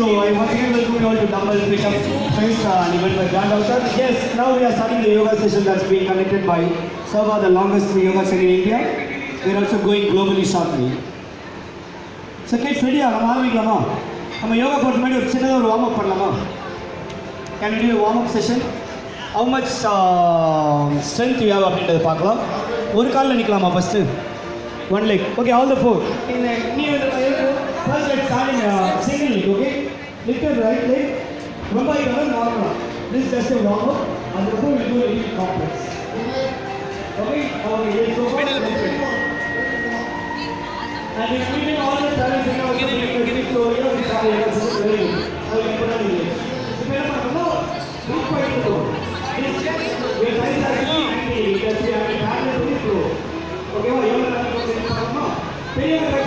So I once again welcome you all to Dumbbell Freedom Fest uh, and event by Grand Avatar. Yes, now we are starting the yoga session that's being conducted by Sabha, the longest yoga center in India. We are also going globally shortly. So kids ரெடியா நம்ம ஆரம்பிக்கலாமா நம்ம யோகா போகிற முன்னாடி ஒரு சின்னதாக ஒரு warm up பண்ணலாமா can you warm up session how much strength you have அப்படின்றத பார்க்கலாம் ஒரு காலில் நிற்கலாமா first one leg okay all the four நீ your right leg. Remember, you have a normal. This is just a warm up, and the whole you do any complex. Okay, our legs over. Middle movement. And if we all the talents in our community, so we have to have we put on the legs. So we can to know, do quite a lot. It's just, we to actually, because to do. Okay, well, you have to know, பெரியவர்கள்